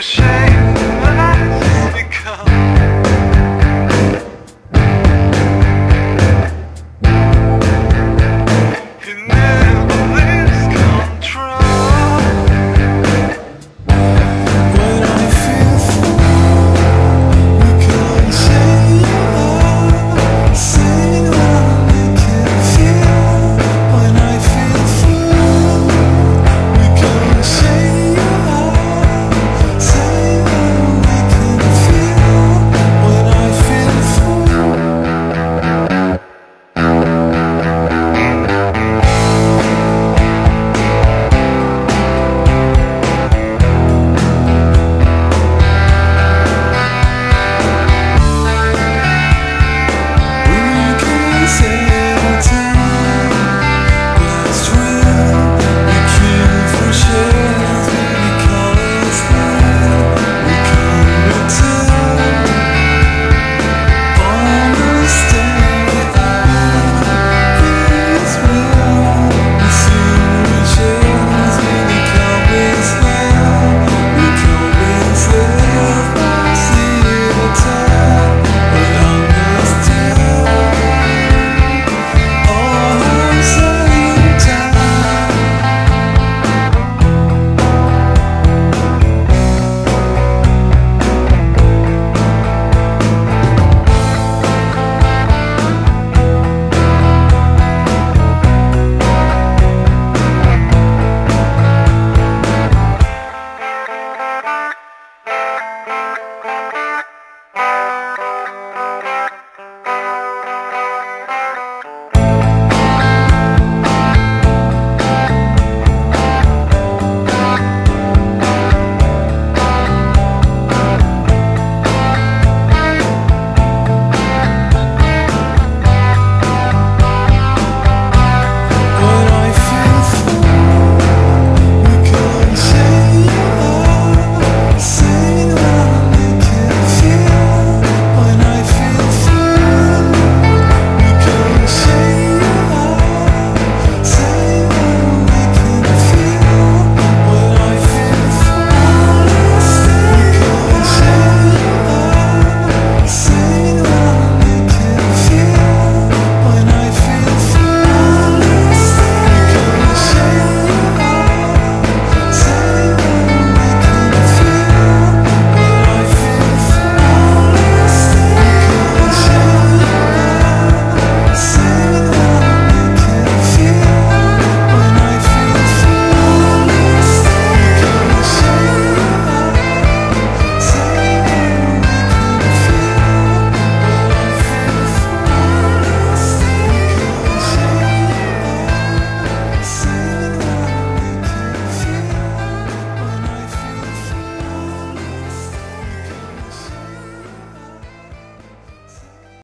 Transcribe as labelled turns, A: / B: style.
A: shame.